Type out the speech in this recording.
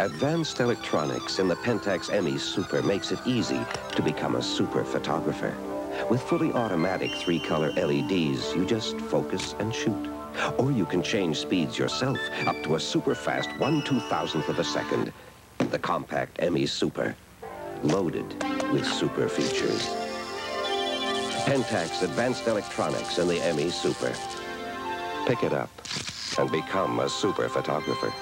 Advanced electronics in the Pentax ME Super makes it easy to become a super photographer. With fully automatic three-color LEDs, you just focus and shoot. Or you can change speeds yourself up to a super fast one two-thousandth of a second. The compact ME Super, loaded with super features. Pentax Advanced Electronics and the ME Super. Pick it up and become a super photographer.